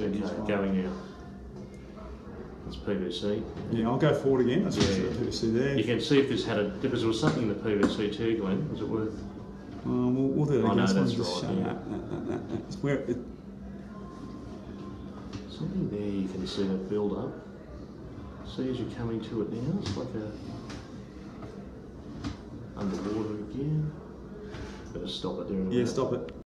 Okay, going out. It's PVC. Yeah, I'll go forward again. That's Yeah. the PVC there. You can see if this had a, if there was something in the PVC too, Glenn. Was it worth? Um, we'll, we'll do it again. I know that's right, yeah. that, that, that, that. It's where it, Something there you can see that build up. See as you're coming to it now, it's like a underwater again. Better stop it there. yeah, minute. stop it.